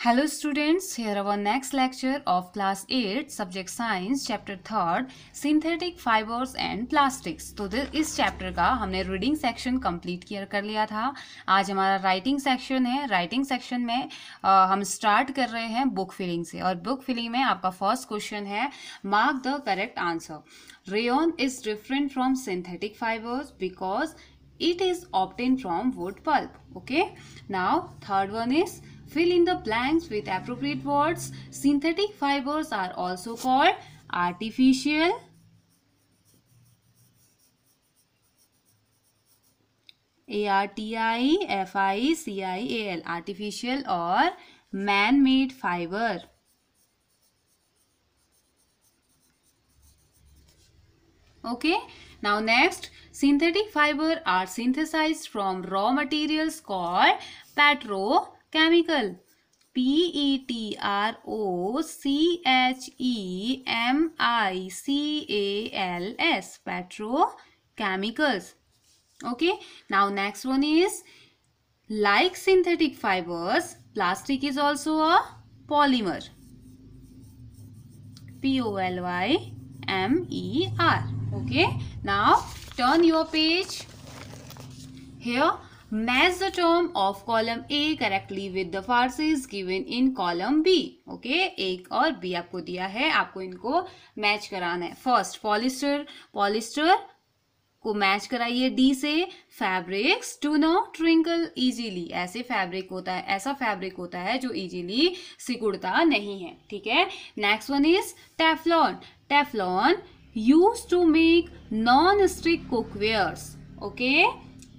Hello students, here our next lecture of class 8 subject science chapter 3rd synthetic fibers and plastics तो इस chapter का हमने reading section complete किया कर लिया था आज हमारा राइटिंग सेक्शन है राइटिंग सेक्शन में आ, हम स्टार्ट कर रहे हैं बुक फिलिंग से और बुक फिलिंग में आपका फ़र्स्ट क्वेश्चन है mark the correct answer rayon is different from synthetic fibres because it is obtained from wood pulp okay now third one is fill in the blanks with appropriate words. Synthetic fibers are also called artificial. A r t i f i c i a l artificial or man made fiber. Okay now next synthetic fiber are synthesized from raw materials called petrochemical p e t r o c h e m i c a l s. Petrochemicals. Okay. Now next one is like synthetic fibers. Plastic is also a polymer. P o l y m e r. Okay. Now turn your page here match the term of column a correctly with the phrases given in column b. Okay एक और b आपको दिया है, आपको इनको match कराना है। First polyester polyester को मैच कराइए डी से। Fabrics to no wrinkle easily ऐसे फैब्रिक होता है, ऐसा फैब्रिक होता है जो इजीली सिकुड़ता नहीं है। ठीक है? Next one is Teflon Teflon use to make non stick cookwares okay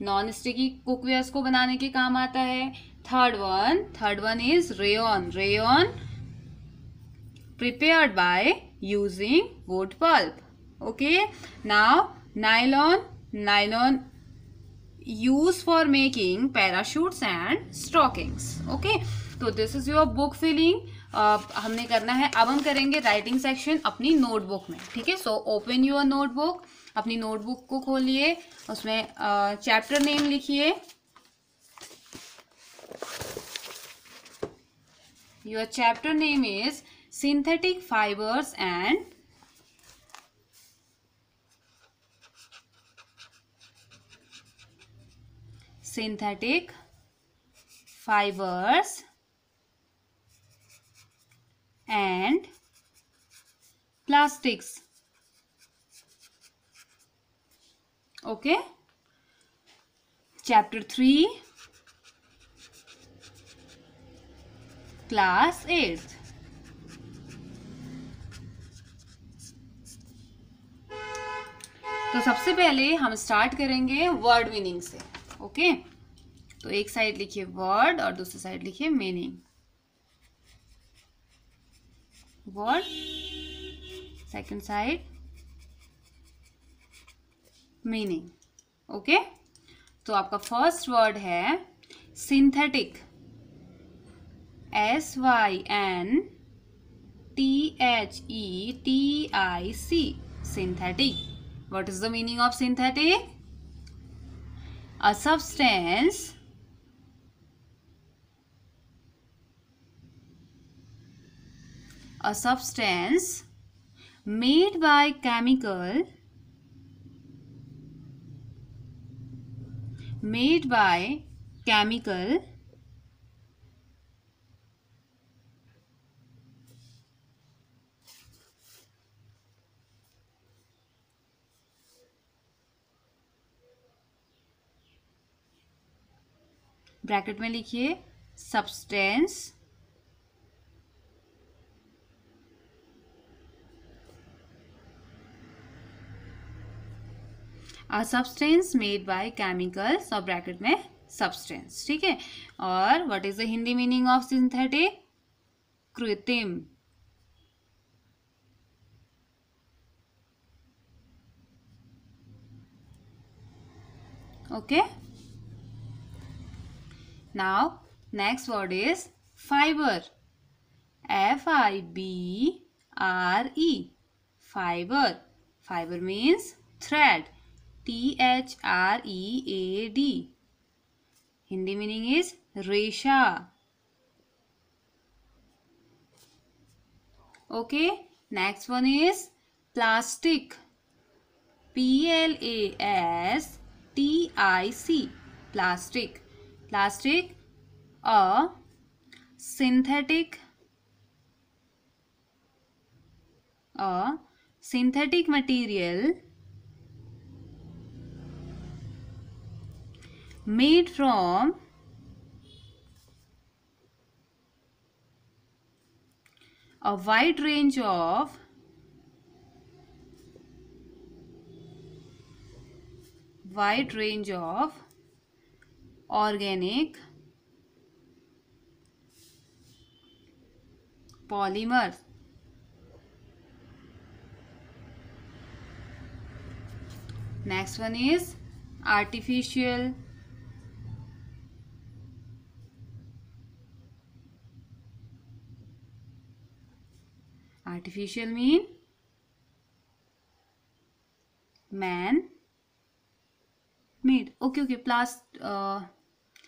non sticky cookwares को बनाने के काम आता है। Third one third one is rayon rayon prepared by using wood pulp. Okay? Now, nylon nylon used for making parachutes and stockings. Okay? तो this is your book filling हमने करना है, अब हम करेंगे राइटिंग सेक्शन अपनी नोटबुक में। ठीक है? सो ओपन योर नोटबुक अपनी नोटबुक को खोलिए, उसमें चैप्टर नेम लिखिए। Your chapter name is synthetic fibres and synthetic fibres and plastics okay. Chapter 3 class 8 तो सबसे पहले हम स्टार्ट करेंगे वर्ड मीनिंग से ओके तो एक साइड लिखिए वर्ड और दूसरी साइड लिखिए meaning word second side meaning okay तो आपका फ़र्स्ट वर्ड है synthetic S Y N T H E T I C synthetic what is the meaning of synthetic a substance a substance made by chemical made by chemical bracket में लिखिए substance ah substance made by chemicals और bracket में substance ठीक है और what is the Hindi meaning of synthetic कृत्रिम okay okay? Now, next word is fiber. F-I-B-R-E. Fiber. Fiber means thread. T H R E A D Hindi meaning is रेशा okay next one is plastic P L A S T I C plastic plastic a synthetic a synthetic material made from a wide range of wide range of organic polymers. Next one is artificial artificial mean? Man. Made. Okay okay plast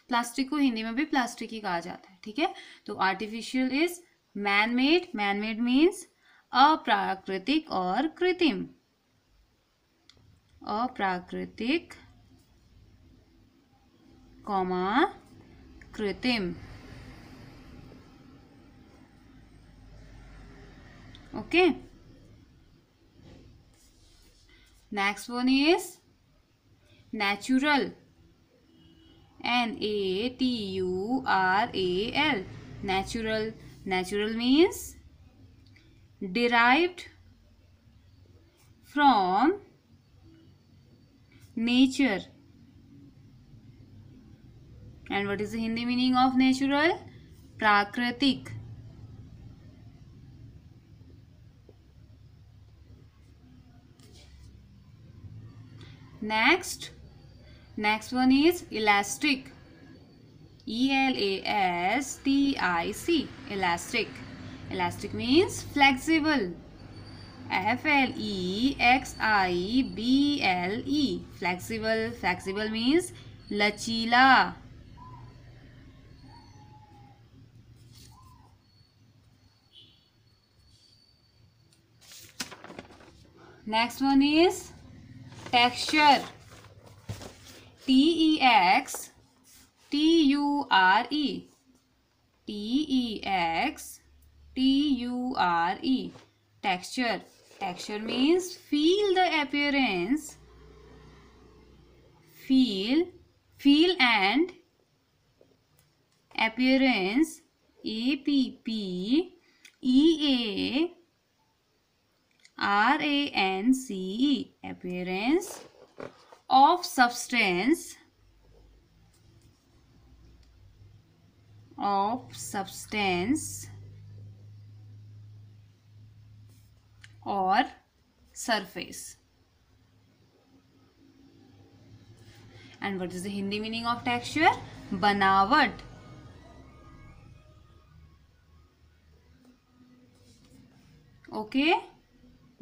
plastic को हिंदी में भी plastic ही कहा जाता है, ठीक है? तो artificial is man made man made means अप्राकृतिक और कृत्रिम। अप्राकृतिक कॉमा कृत्रिम। Okay. Next one is natural. N a t u r a l. Natural. Natural means derived from nature. And what is the hindi meaning of natural? Prakratik next. Next one is elastic. E l a s t i c. Elastic. Elastic means flexible. F l e x i b l e. Flexible. Flexible means lachila. Next one is texture T E X T U R E. T E X T U R E. Texture. Texture means feel the appearance. Feel. Feel and appearance. A P P E A R A N C E appearance of substance of substance or surface and what is the Hindi meaning of texture बनावट okay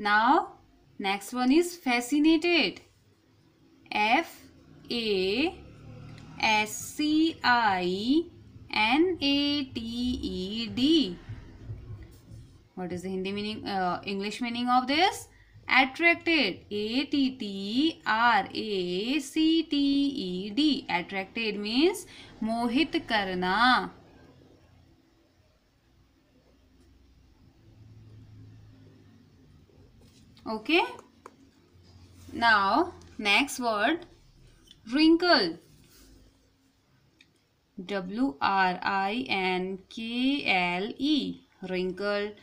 Now, next one is fascinated. F A S C I N A T E D. What is the Hindi meaning, uh, English meaning of this? Attracted. A T T R A C T E D. Attracted means mohit karna. Okay now next word wrinkle w r i n k l e wrinkle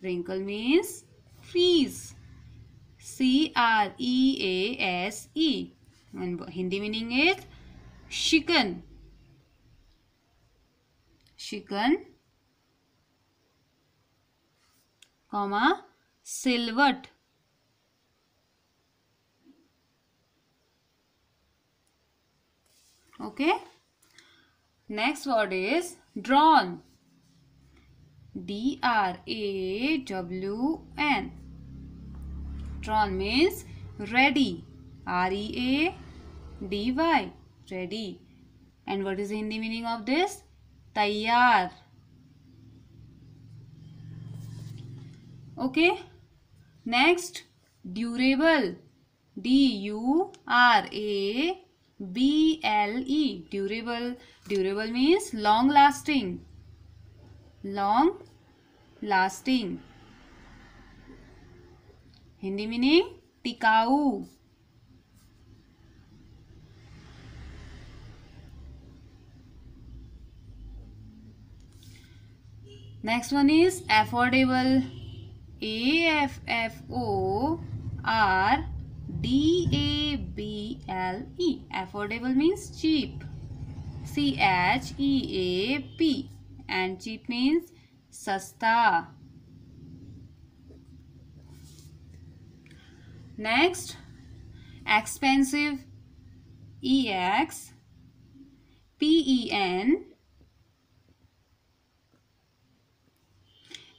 wrinkle means freeze c r e a s e and hindi meaning is chicken chicken comma silvet okay next word is drawn d r a w n drawn means ready r e a d y ready and what is the hindi meaning of this tayyar okay next durable d u r a B L E durable durable means long lasting long lasting Hindi meaning टिकाऊ next one is affordable A F F O R d a b l e. Affordable means cheap. C h e a p. And cheap means sasta. Next expensive. E x. P e n.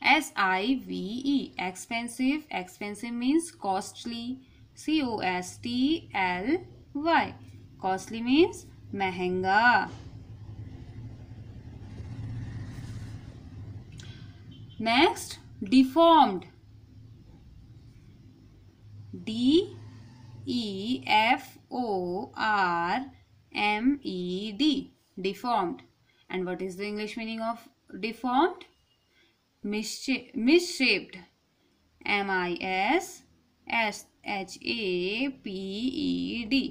S I V E. Expensive. Expensive means costly C-O-S-T-L-Y. Costly means mehenga. Next, deformed. D E F O R M E D. Deformed. And what is the English meaning of deformed? Misshaped. M I S S H A P E D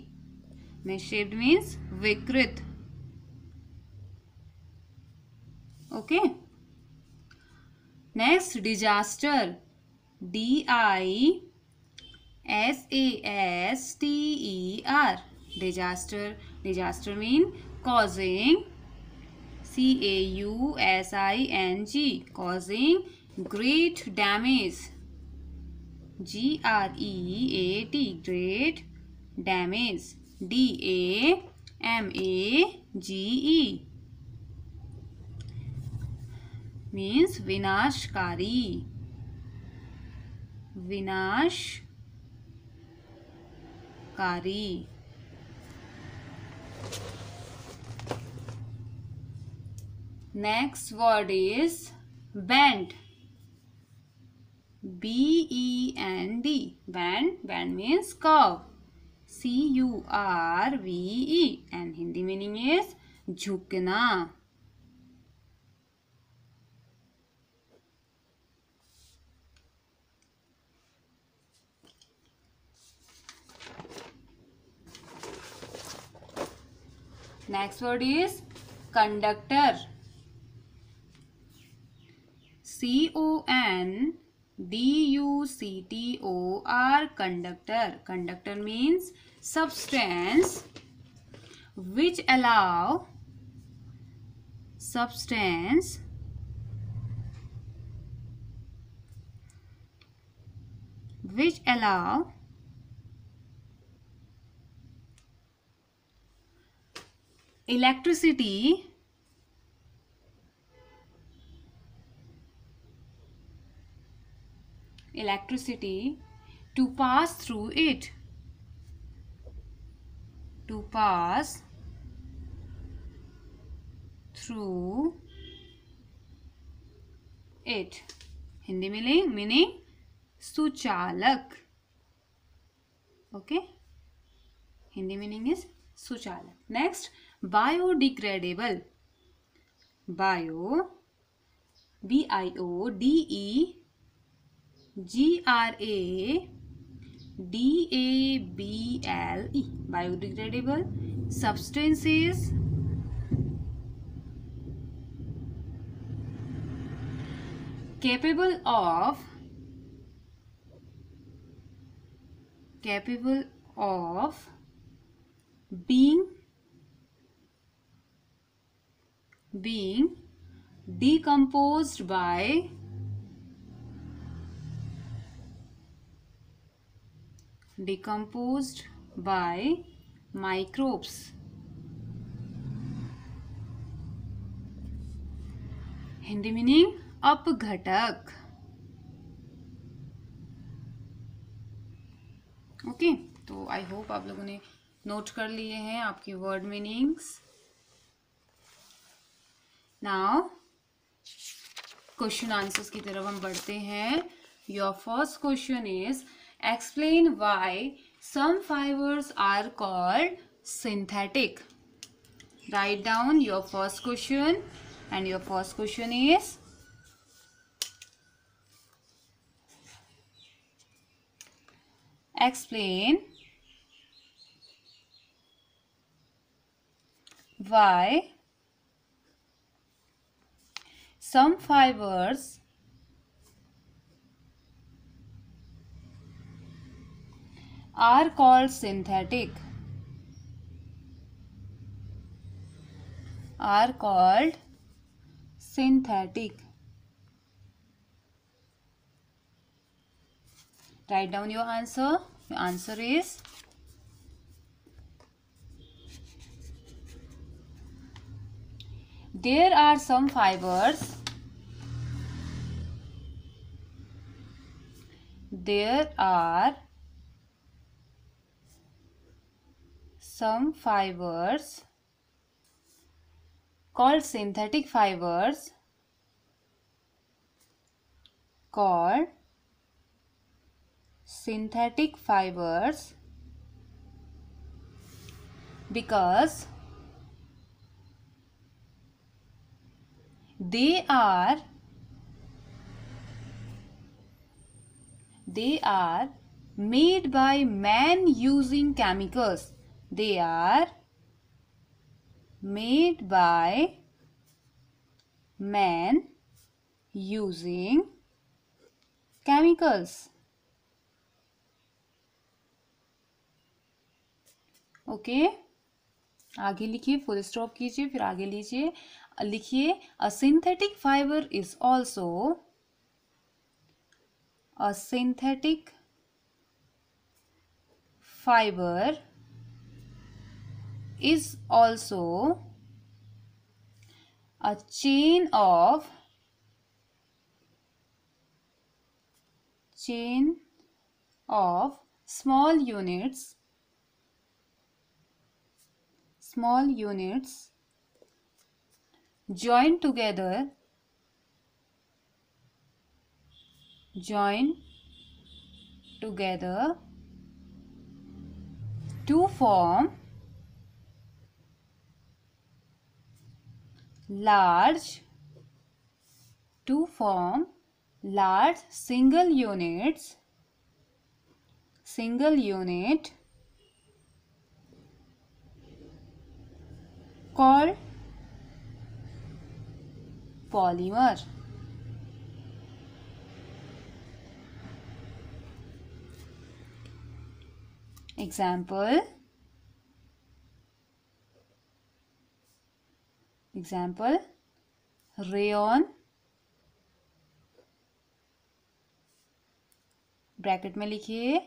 misshaped means विकृत okay next disaster D I S A S T E R disaster disaster mean causing C A U S I N G causing great damage G R E A T great damage D A M A G E means विनाशकारी विनाशकारी next word is bent. B E N D. Bend bend means curve C U R V E and Hindi meaning is झुकना next word is conductor C O N D U C T O R conductor conductor means substance which allow substance which allow electricity electricity to pass through it. To pass through it. Hindi में लें meaning सुचालक. Okay Hindi meaning is सुचालक. Next biodegradable bio B I O D E G R A D A B L E biodegradable substances capable of capable of being being decomposed by decomposed by microbes. Hindi meaning अपघटक okay तो I hope आप लोगों ने note कर लिए हैं आपकी word meanings now question answers की तरफ़ हम बढ़ते हैं. Your first question is explain why some fibers are called synthetic. Write down your first question and your first question is explain why some fibers are called synthetic. Are called synthetic. Write down your answer. Your answer is there are some fibers. There are some fibers called synthetic fibers called synthetic fibers because they are they are made by man using chemicals they are made by man using chemicals. Okay okay? आगे लिखिए full stop कीजिए, फिर आगे लीजिए लिखिए a synthetic fibre is also a synthetic fibre is also a chain of chain of small units small units joined together join together to form large to form large single units single unit called polymer. Example example rayon ब्रैकेट में लिखिए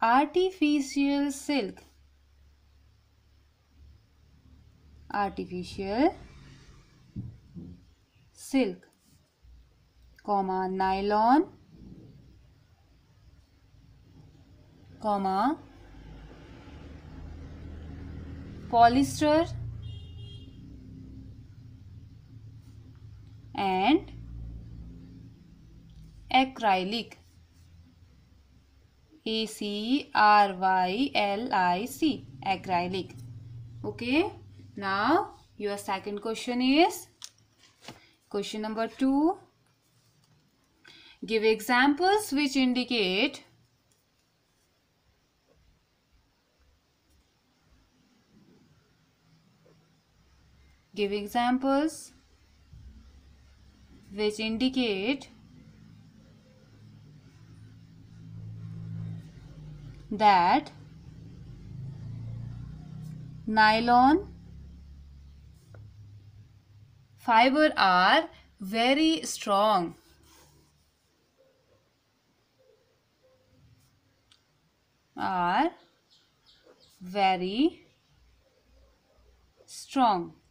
artificial silk artificial silk comma nylon comma polyester and acrylic. A C R Y L I C acrylic. Okay now your second question is question number 2 give examples which indicate give examples which indicate that nylon fiber are very strong. Are very strong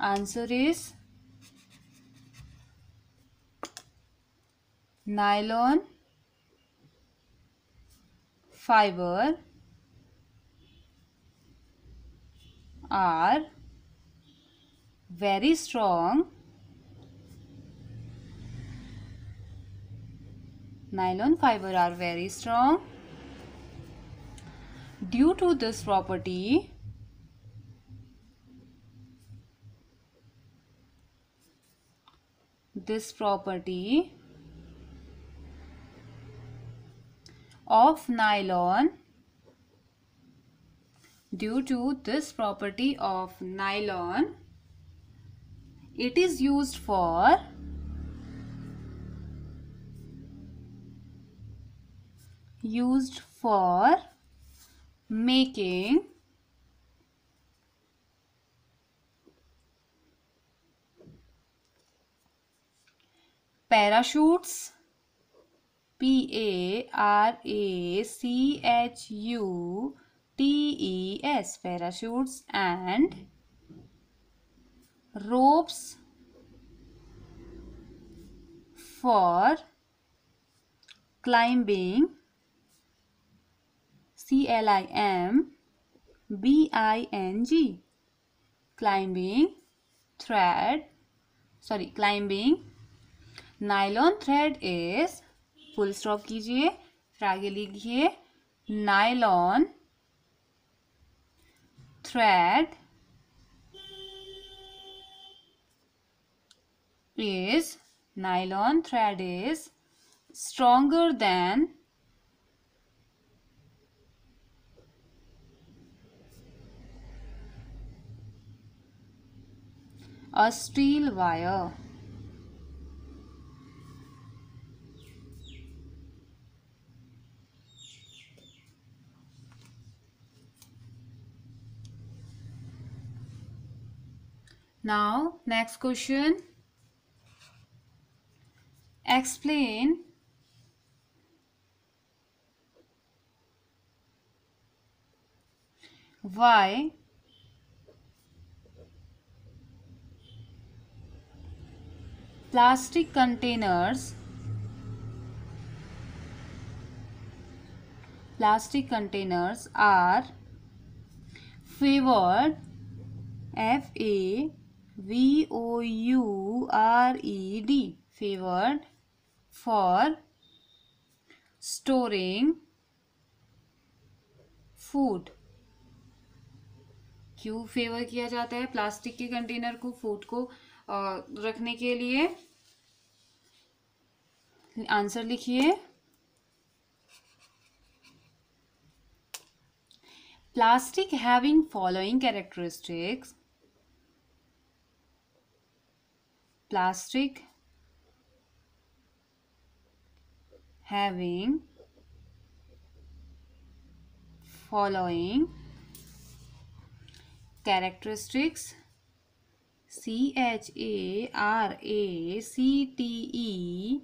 Answer is nylon fiber are very strong. Nylon fiber are very strong. Due to this property this property of nylon due to this property of nylon. It is used for used for making parachutes P A R A C H U T E S parachutes and ropes for climbing C L I M B I N G climbing thread sorry climbing nylon thread is, full stop कीजिए, फिर आगे लिखिए nylon thread is nylon thread is stronger than a steel wire. Now, next question. Explain why plastic containers plastic containers are favored F A V O U R E D favored for storing food. क्यों favour किया जाता है? Plastic के container को food को आ, रखने के लिए? आंसर लिखिए। Plastic having following characteristics plastic having following characteristics C H A R A C T E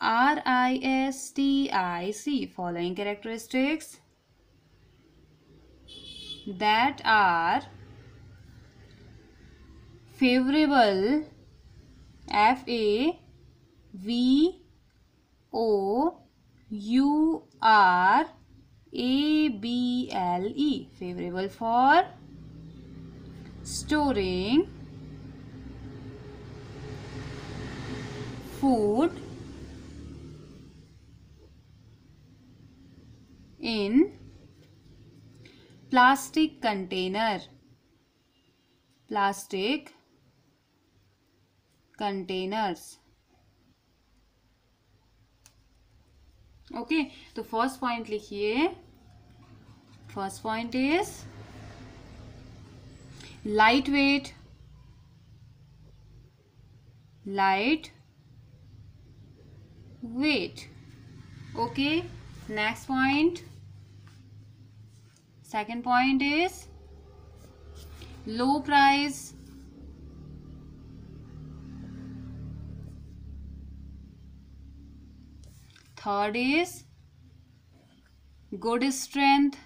R I S T I C following characteristics that are favorable F A V O U R A B L E. Favorable for storing food in plastic container. Plastic containers okay तो first point लिखिए. First point is light weight light weight okay next point second point is low price third is good strength.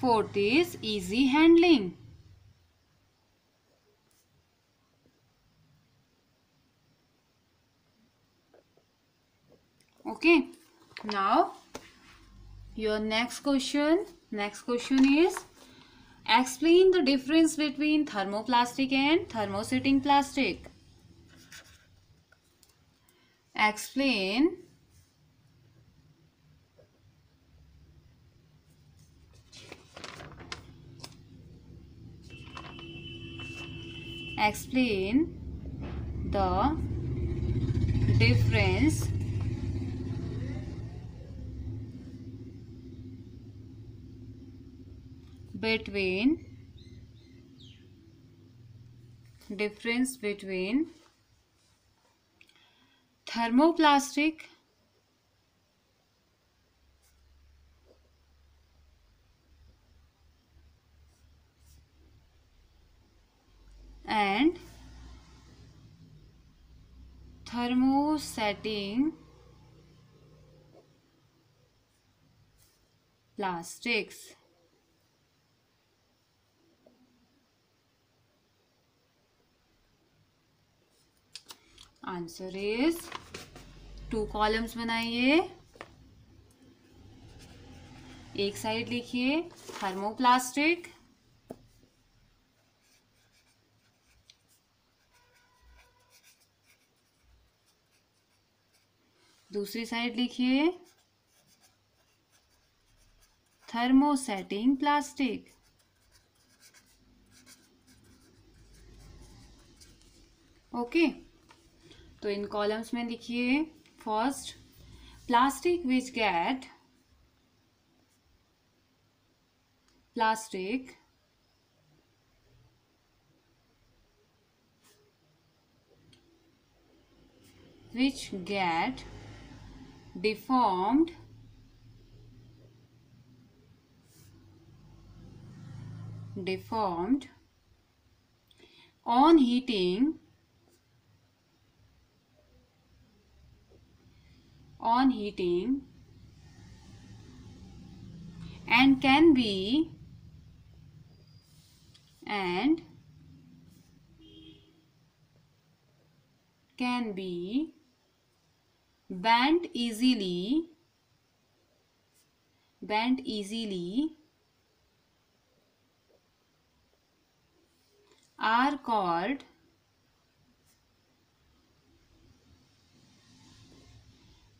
Fourth is easy handling. Okay now your next question next question is Explain the difference between thermoplastic and thermosetting plastic. Explain explain the difference between difference between thermoplastic and thermosetting plastics answer is two columns बनाइए। एक side लिखिए thermoplastic दूसरी side लिखिए thermosetting plastic okay okay. तो इन columns में देखिए first plastic which get plastic which get deformed deformed on heating on heating and can be and can be bent easily bent easily are called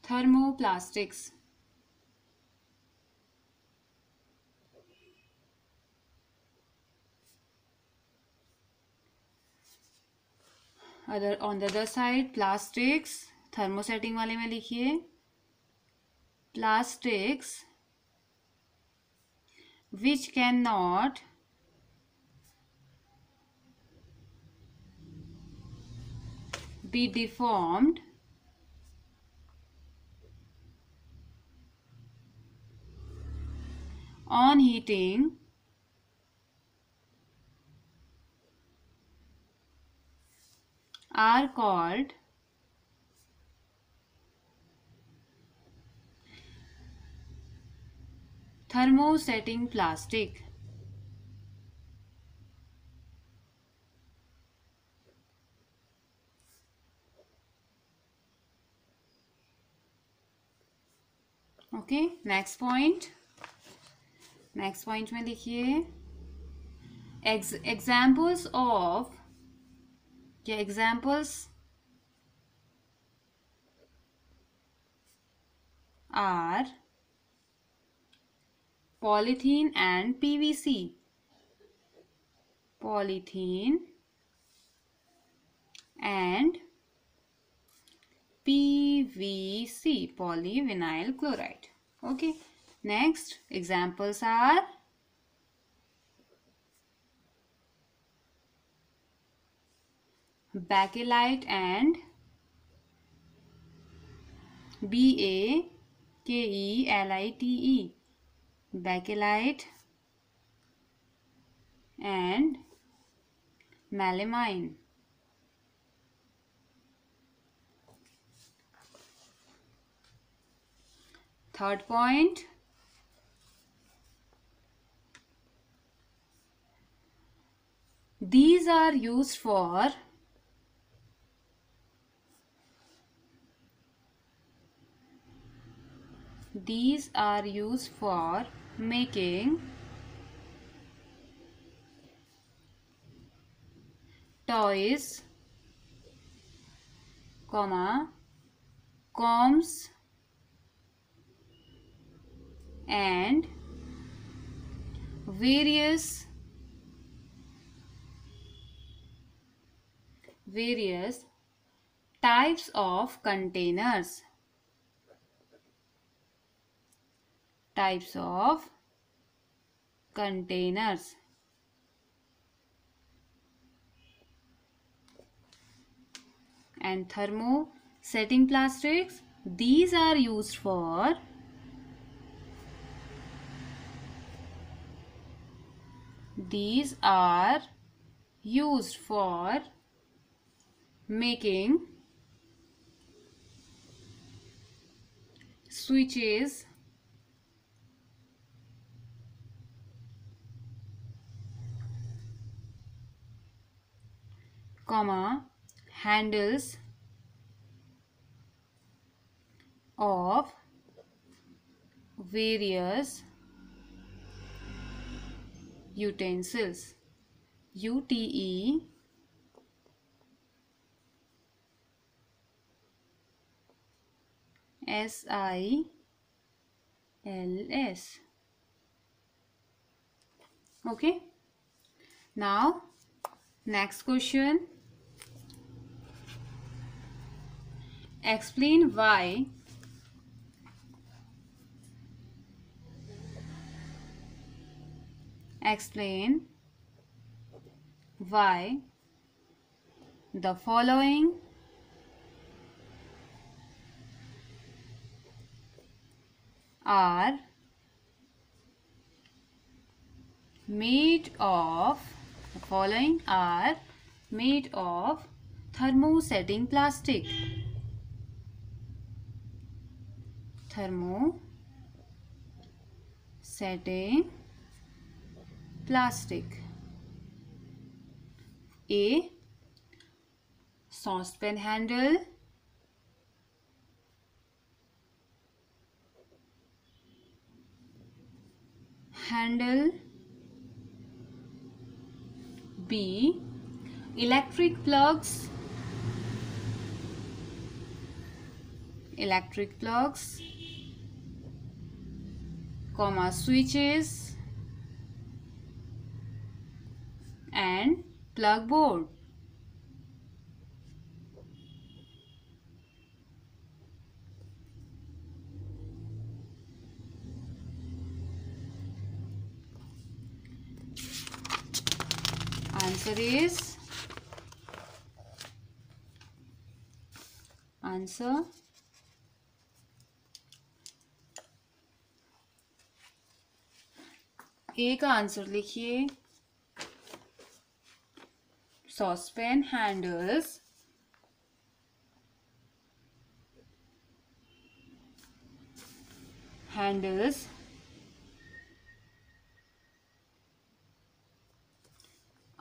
thermoplastics. Other on the other side plastics thermosetting वाले में लिखिए। Plastics which can not be deformed on heating are called thermosetting plastic. Okay, next point. Next point में लिखिए examples of क्या examples are polythene and PVC polythene and PVC polyvinyl chloride okay Next, examples are bakelite and B A K E L I T E. Bakelite and melamine third point These are used for These are used for making toys, comma, combs and various various types of containers. Types of containers. And thermo setting plastics these are used for these are used for making switches comma handles of various utensils U T E S I L S okay now next question. Explain why explain why the following are made of the following are made of thermosetting plastic thermo setting plastic a saucepan handle handle b electric plugs electric plugs comma switches and plug board. this answer. A का answer लिखिए. Saucepan handles handles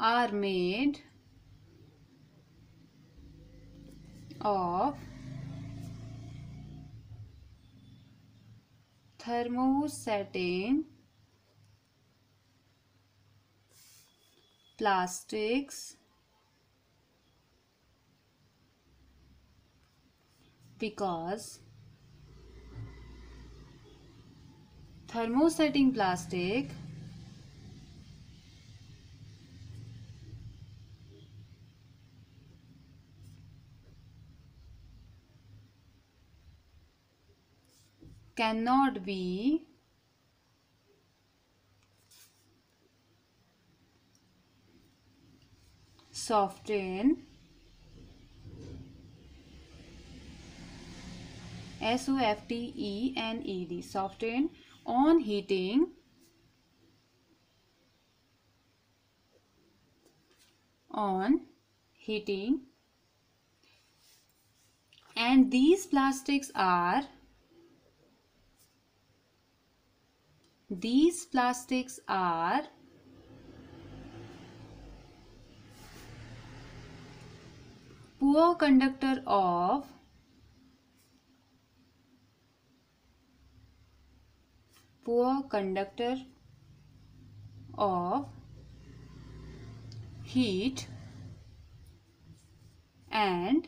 are made of thermosetting plastics because thermosetting plastic cannot be softened S O F T E N E D soften on heating on heating. And these plastics are these plastics are poor conductor of poor conductor of heat and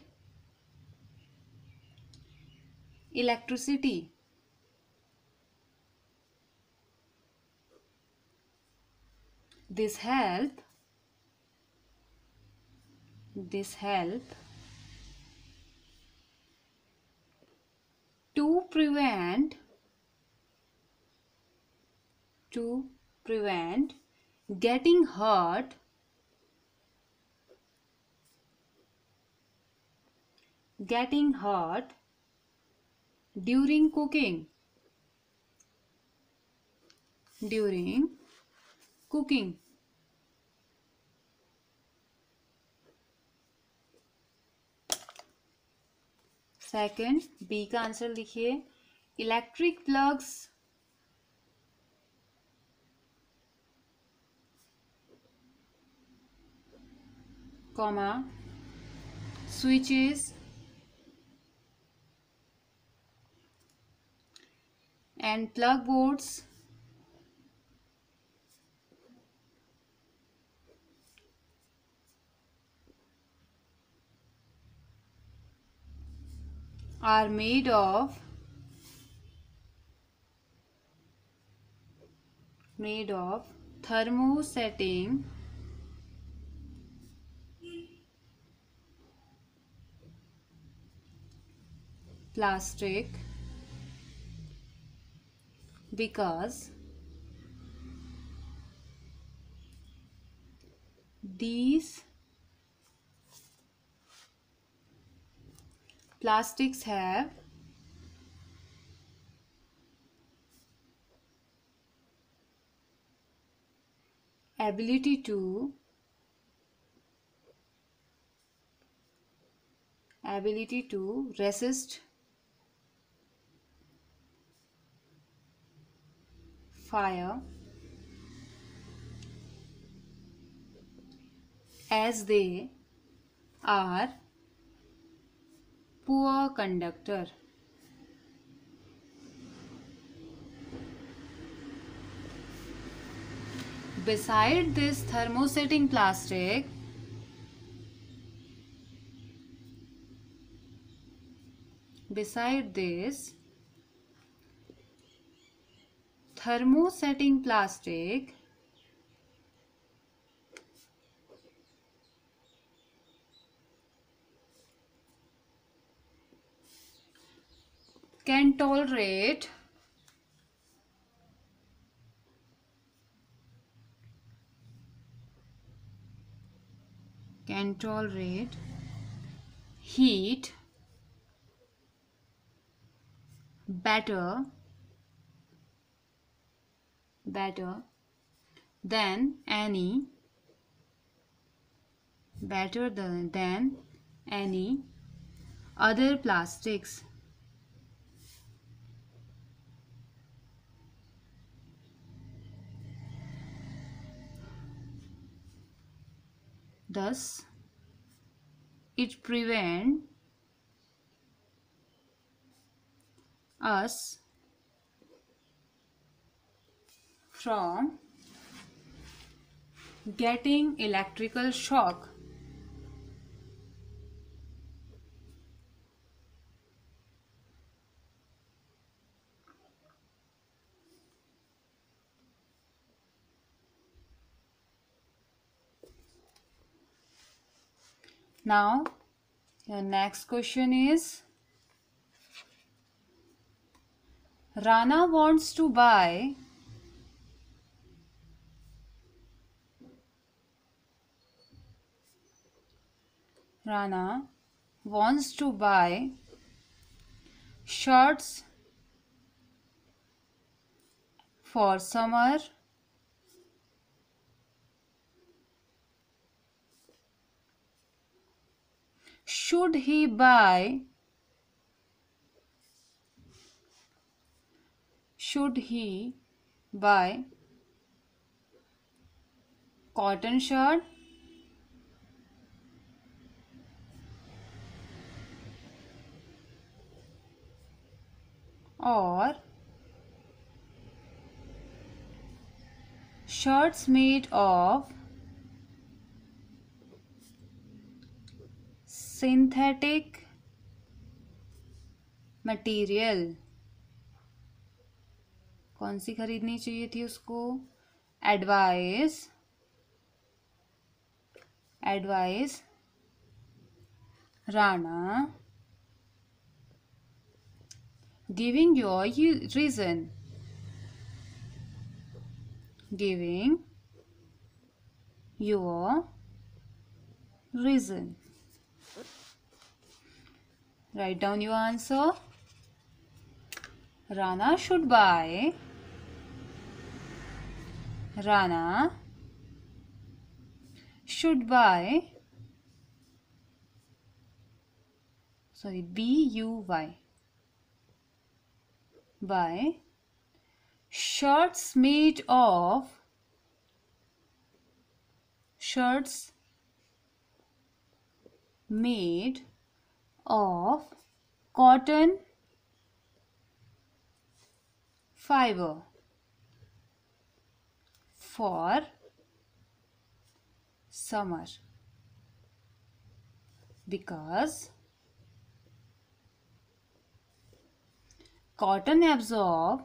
electricity. This help this help to prevent to prevent getting hurt getting hurt during cooking during cooking second B का answer लिखिए। Electric plugs comma switches and plug boards are made of made of thermosetting plastic because these plastics have ability to. Ability to resist. Fire. As they are poor conductor beside this thermosetting plastic beside this thermosetting plastic can tolerate can tolerate heat better better than any better than, than any other plastics Thus, it prevent us from getting electrical shock. Now, your next question is Rana wants to buy Rana wants to buy shirts for summer should he buy should he buy cotton shirt? Or shirts made of synthetic material कौन सी खरीदनी चाहिए थी उसको? Advice advice Rana. Giving your you reason giving your reason write down your answer. Rana should buy. Rana should buy. Sorry B U Y. Buy. Shirts made of shirts made of cotton fiber for summer. Because cotton absorb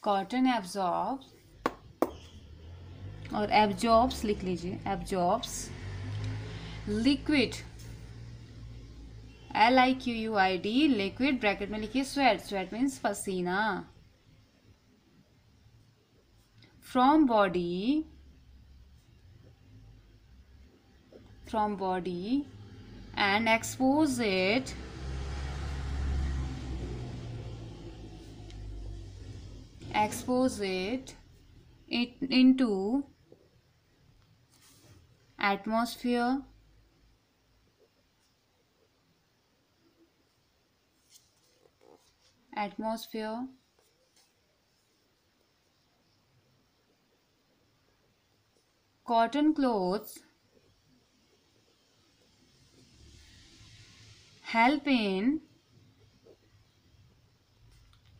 cotton absorbs और absorbs लिख लीजिए absorbs liquid L I Q U I D liquid bracket में लिखिए sweat sweat means पसीना। From body from body and expose it expose it, into atmosphere. Atmosphere. Cotton clothes. Help in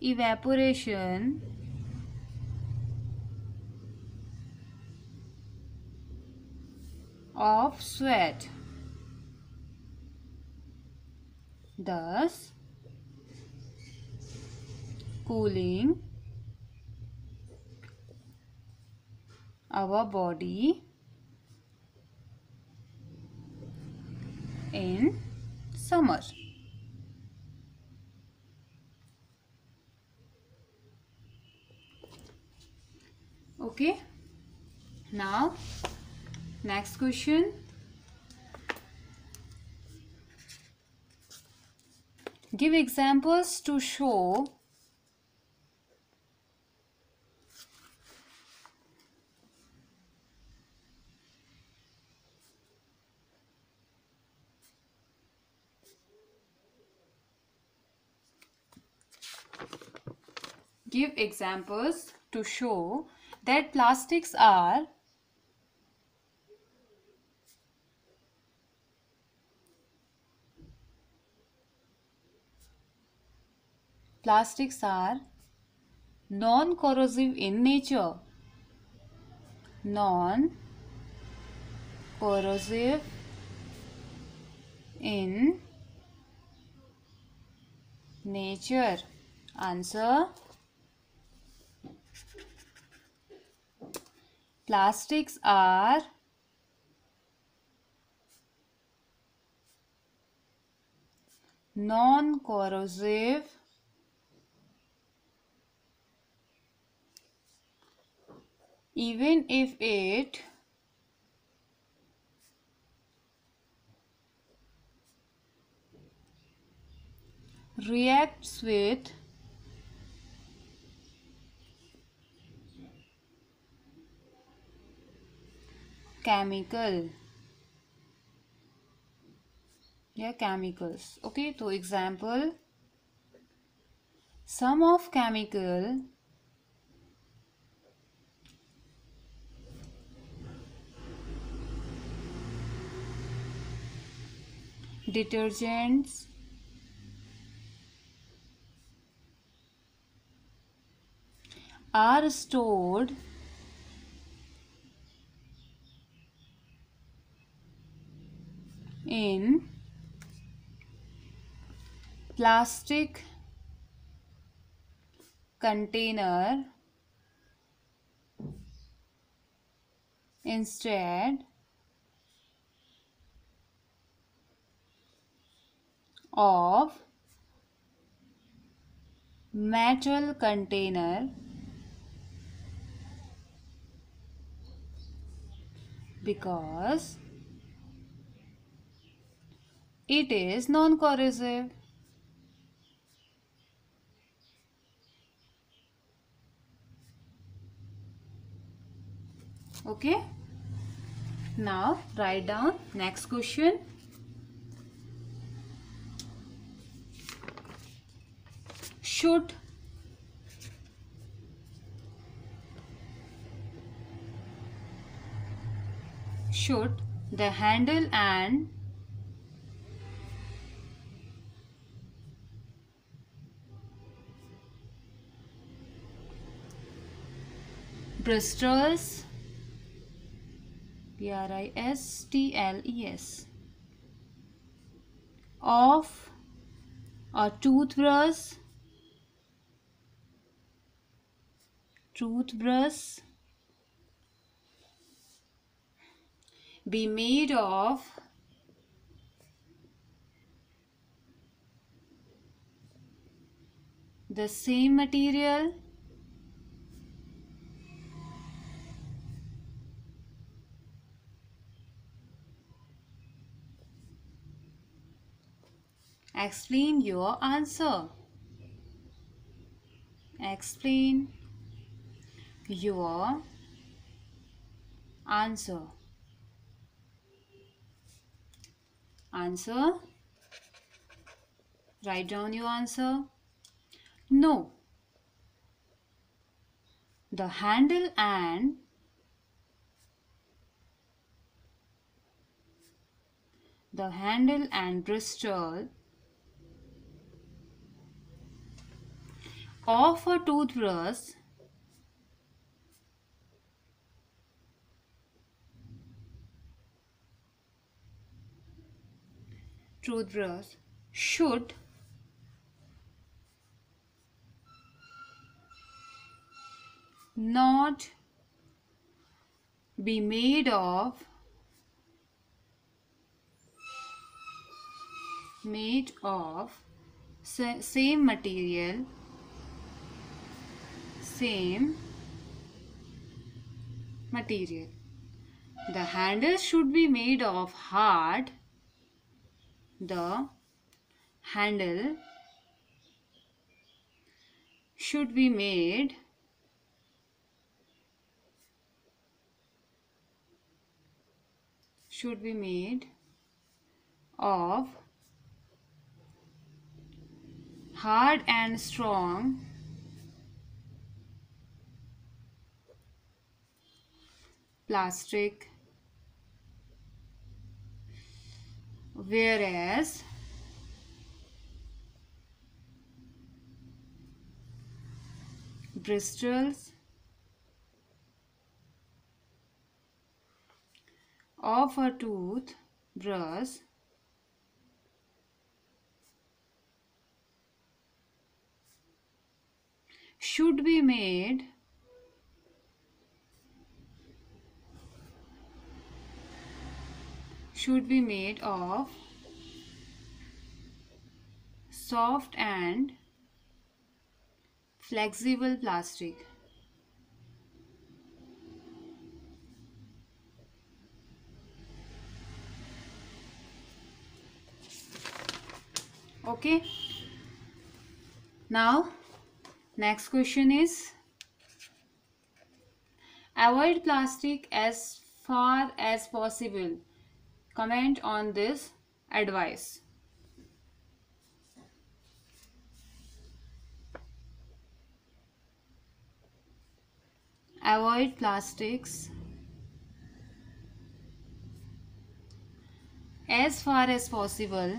evaporation of sweat. Thus, cooling our body in summer. Okay, now Next question. Give examples to show Give examples to show that plastics are plastics are non-corrosive in nature. Non-corrosive in nature. Answer. Plastics are non-corrosive even if it reacts with chemical. या chemicals. Okay so example some of chemical detergents are stored in plastic container instead of metal container because it is non-corrosive. Okay. Now write down next question. Should should the handle and bristles B R I S T L E S of a toothbrush toothbrush be made of the same material Explain your answer. Explain your answer. Answer. Write down your answer. No. The handle and the handle and bristle of a toothbrush toothbrush should not be made of made of same material same material. The handles should be made of hard. The handle should be made should be made of hard and strong plastic whereas bristles of a tooth brush should be made should be made of soft and flexible plastic. Okay. Now, next question is avoid plastic as far as possible comment on this advice. Avoid plastics as far as possible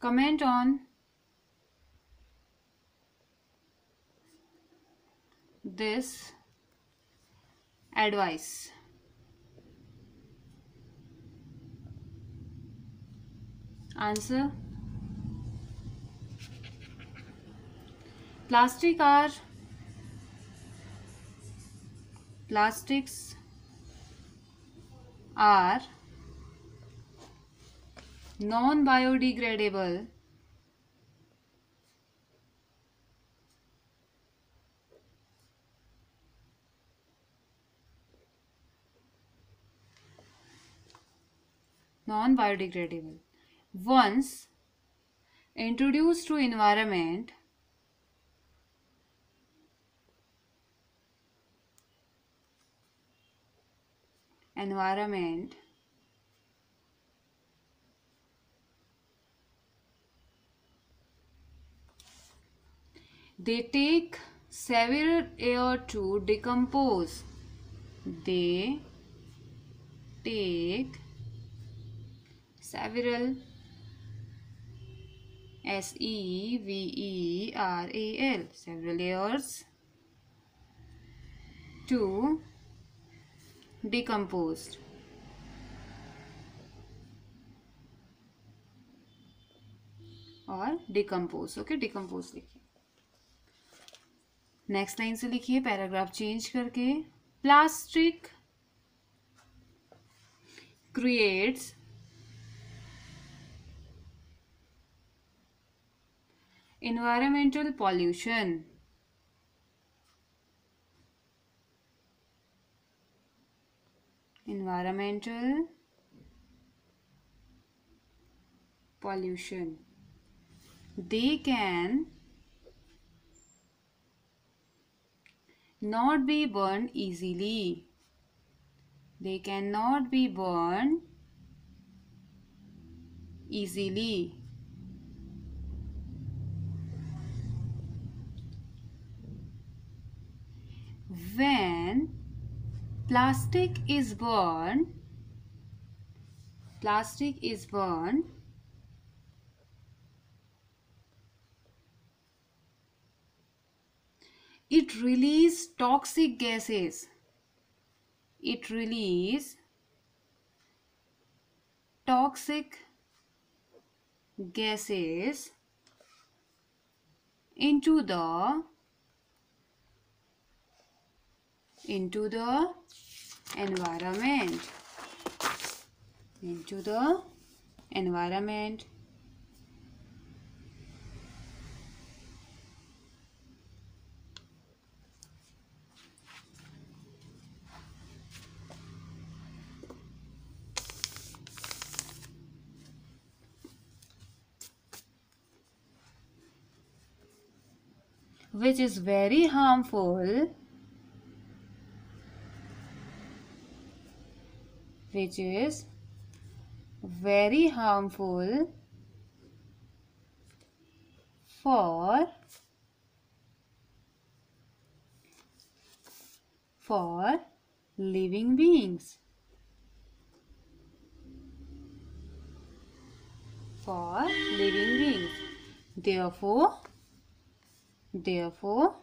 comment on this advice answer plastic are plastics are non biodegradable non biodegradable once introduced to environment environment they take several years to decompose. They take several. S E V E R A L. Several years. To decomposed. और decompose okay decompose लिखिए next line से लिखिए paragraph change करके plastic creates environmental pollution. Environmental pollution. They can not be burned easily. They cannot be burned easily when plastic is burned plastic is burned it releases toxic gases. It releases toxic gases into the into the environment. Into the environment. Which is very harmful which is very harmful for for living beings. For living beings. Therefore therefore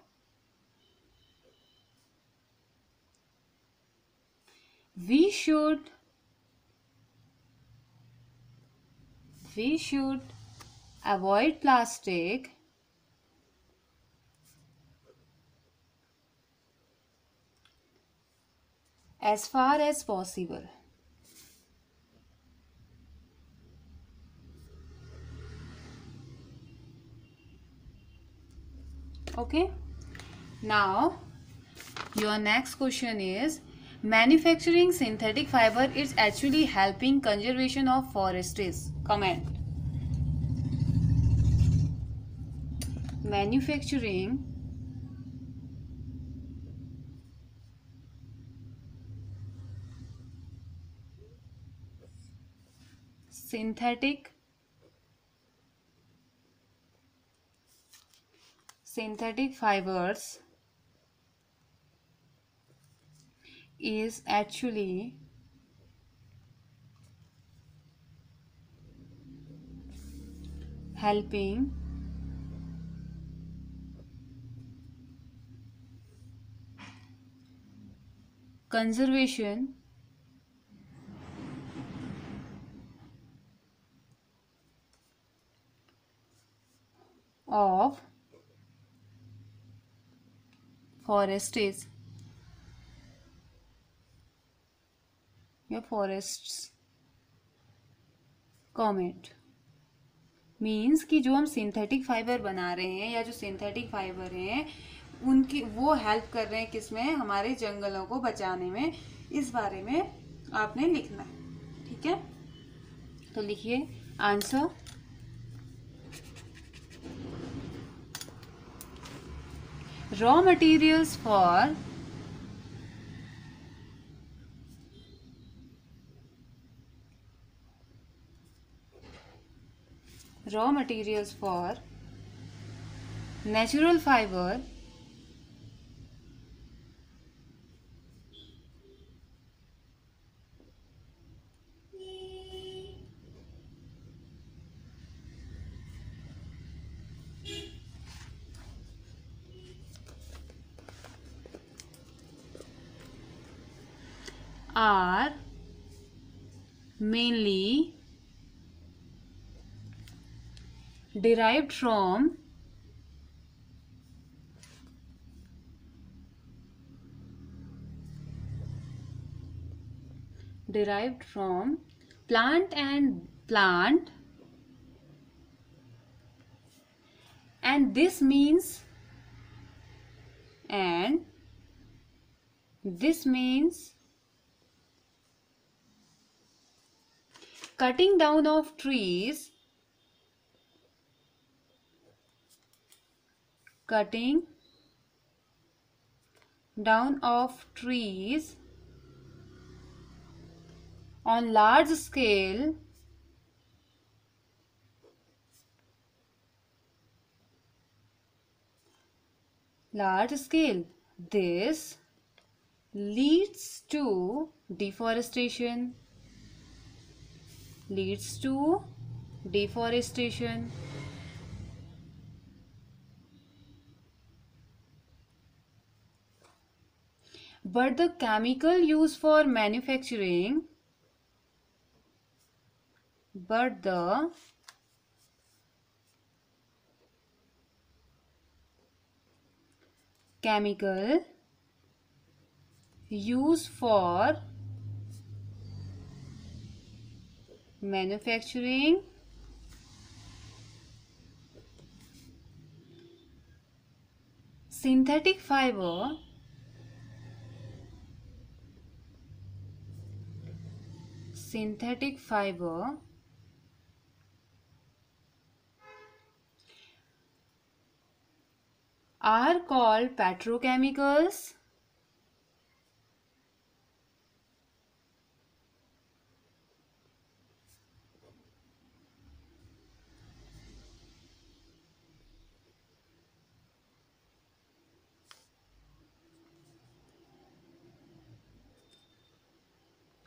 we should we should avoid plastic as far as possible. Okay. Now, your next question is manufacturing synthetic fiber is actually helping conservation of forests comment. Manufacturing synthetic synthetic fibers is actually helping conservation of forests या forests. Comet means कि जो हम synthetic fibre बना रहे हैं या जो synthetic fibre हैं, उनकी, वो हेल्प कर रहे हैं किसमें? हमारे जंगलों को बचाने में। इस बारे में आपने लिखना है। ठीक है? तो लिखिए answer raw materials for raw materials for natural fiber are mainly derived from derived from plant and plant. And this means and this means cutting down of trees cutting down of trees on large scale large scale. This leads to deforestation. Leads to deforestation but the chemical used for manufacturing but the chemical used for manufacturing synthetic fiber synthetic fiber are called petrochemicals.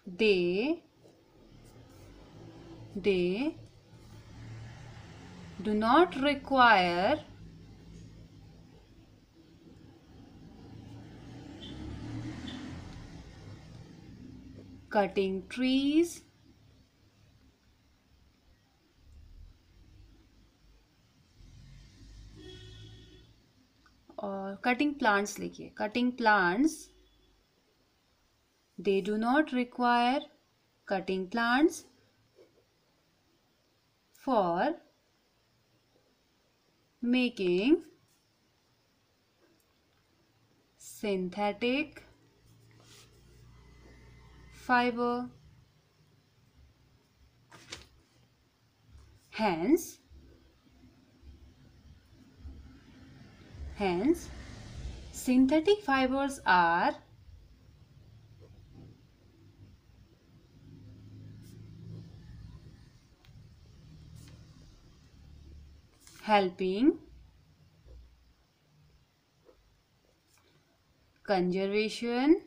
They they do not require cutting trees और cutting plants लिखिए cutting plants they do not require cutting plants for making synthetic fiber. Hence hence synthetic fibers are helping conservation.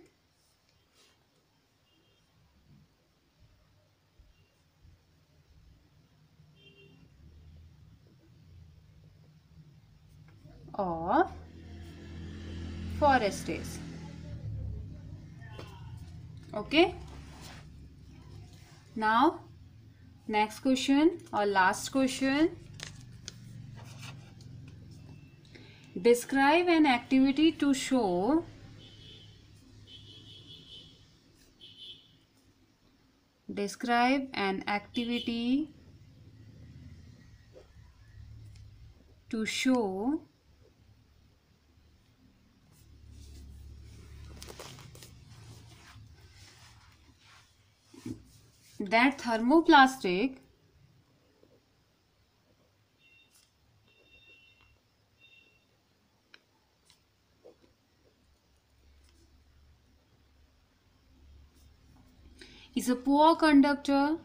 Of forests okay. Now next question or last question. Describe an activity to show describe an activity to show that thermoplastic is a poor conductor.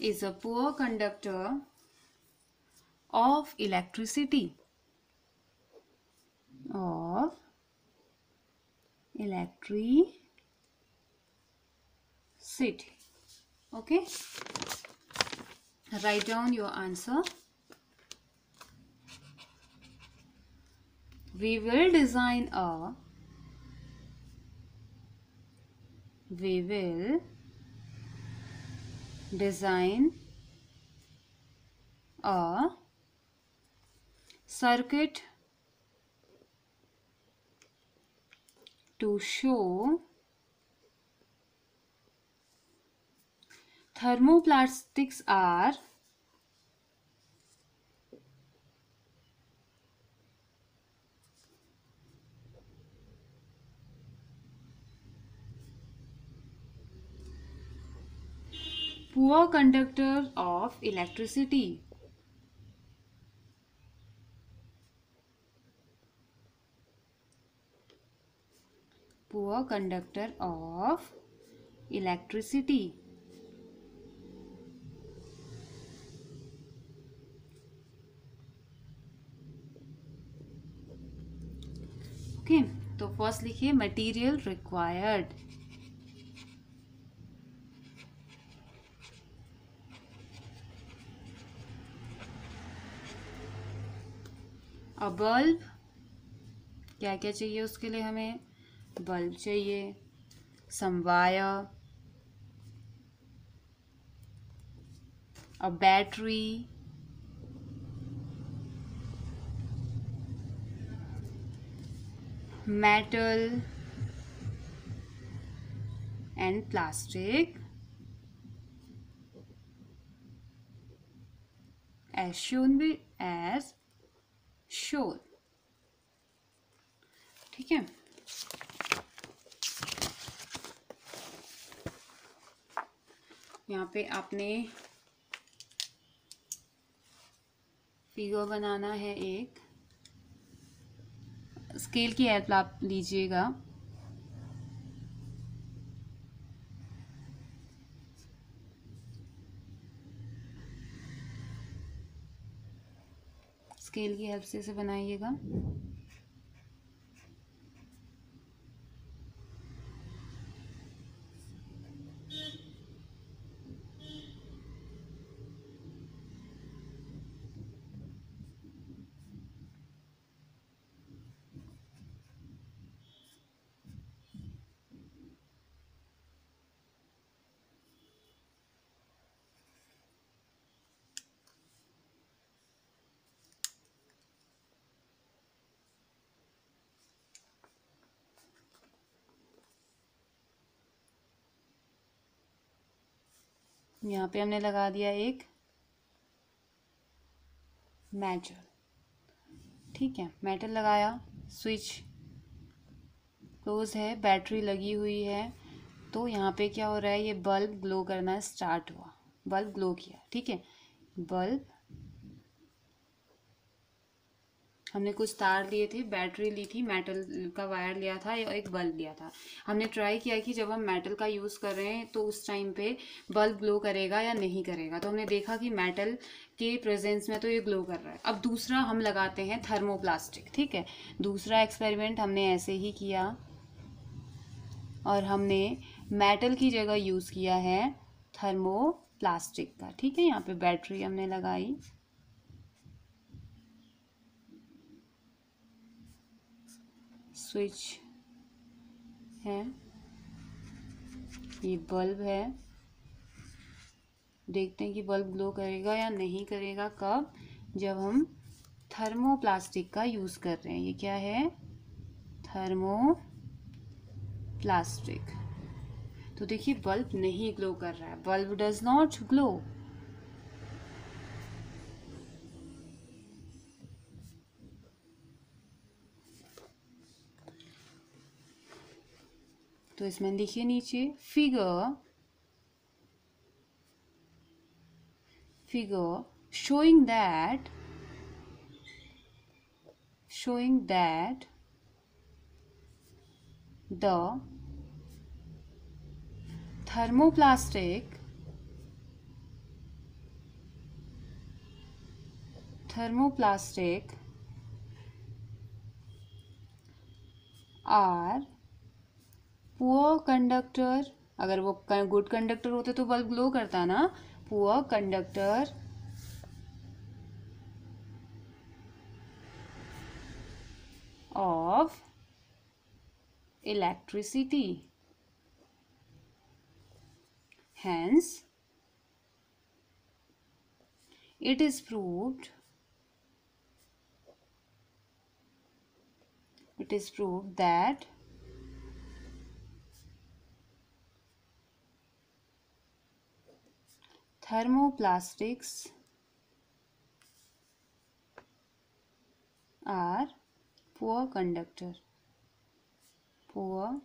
Is a poor conductor of electricity. Of electricity. Okay. Write down your answer we will design a we will design a circuit to show thermoplastics are poor conductor of electricity. Poor conductor of electricity. okay, तो first लिखिए material required a bulb क्या क्या चाहिए उसके लिए हमें? Bulb चाहिए। Some wire a battery metal. And plastic. As shown as शोर ठीक है। यहाँ पे आपने फिगर बनाना है एक। स्केल की हेल्प आप लीजिएगा। स्केल की हेल्प से इसे बनाइएगा। यहाँ पे हमने लगा दिया एक मेटल ठीक है मेटल लगाया स्विच क्लोज है बैटरी लगी हुई है। तो यहाँ पे क्या हो रहा है, ये बल्ब ग्लो करना स्टार्ट हुआ। बल्ब ग्लो किया, ठीक है? बल्ब हमने कुछ तार लिए थे, बैटरी ली थी मेटल का वायर लिया था, या एक बल्ब लिया था। हमने ट्राई किया कि जब हम मेटल का यूज़ कर रहे हैं तो उस टाइम पे बल्ब ग्लो करेगा या नहीं करेगा। तो हमने देखा कि मेटल के प्रेजेंस में तो ये ग्लो कर रहा है। अब दूसरा हम लगाते हैं थर्मोप्लास्टिक ठीक है? दूसरा एक्सपेरिमेंट हमने ऐसे ही किया। और हमने मेटल की जगह यूज़ किया है थर्मो प्लास्टिक का, ठीक है? यहाँ पे बैटरी हमने लगाई। स्विच है। ये बल्ब है। देखते हैं कि बल्ब ग्लो करेगा या नहीं करेगा कब, जब हम थर्मोप्लास्टिक का यूज़ कर रहे हैं। ये क्या है? थर्मो प्लास्टिक तो देखिए, बल्ब नहीं ग्लो कर रहा है। बल्ब डज नॉट ग्लो तो इसमें देखिए नीचे figure figure showing that showing that the thermoplastic thermoplastic are poor conductor, अगर वो गुड कंडक्टर होते तो बल्ब ग्लो करता ना poor conductor. Of electricity. Hence it is proved, it is proved that thermoplastics are poor conductor poor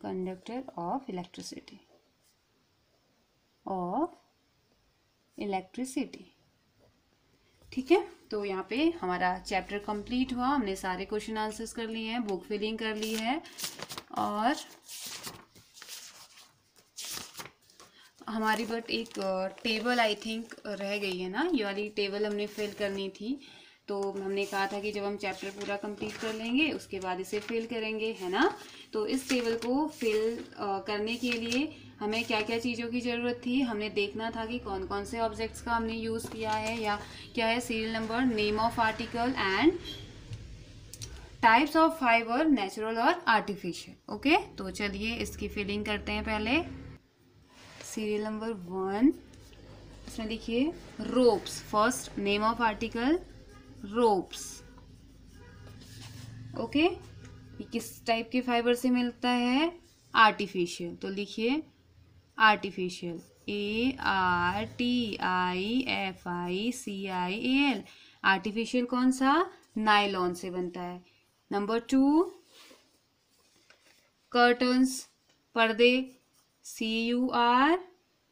conductor of electricity of electricity ठीक है तो यहाँ पे हमारा चैप्टर कंप्लीट हुआ हमने सारे क्वेश्चन आंसर्स कर लिए हैं बुक फिलिंग कर ली है और हमारी बट एक टेबल आई थिंक रह गई है ना? ये वाली टेबल हमने फिल करनी थी। तो हमने कहा था कि जब हम चैप्टर पूरा कंप्लीट कर लेंगे, उसके बाद इसे फिल करेंगे, है ना? तो इस टेबल को फिल करने के लिए हमें क्या क्या चीज़ों की ज़रूरत थी? हमने देखना था कि कौन कौन से ऑब्जेक्ट्स का हमने यूज़ किया है, या क्या है serial number name of article and types of fibre natural और आर्टिफिशियल ओके तो चलिए इसकी फिलिंग करते हैं पहले। सीरियल नंबर वन इसमें लिखिए ropes first name of article ropes okay ये किस टाइप के फाइबर से मिलता है? आर्टिफिशियल तो लिखिए artificial A R T I F I C I A L artificial कौन सा? नाइलॉन से बनता है. नंबर टू कर्टन्स पर्दे. C U R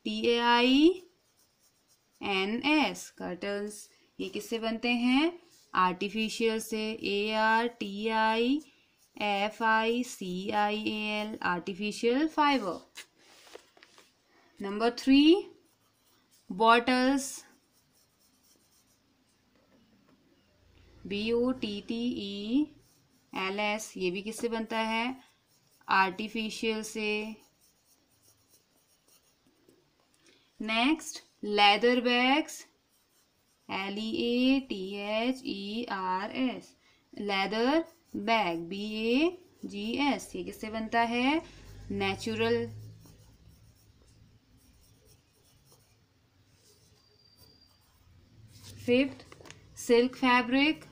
T A I N S curtains ये किससे बनते हैं? आर्टिफिशियल से। A R T I F I C I A L artificial fibre number three bottles B O T T L E S ये भी किससे बनता है? आर्टिफिशियल से। Next leather bags L E A T H E R S leather bag B A G S ये किससे बनता है? Natural fifth silk fabric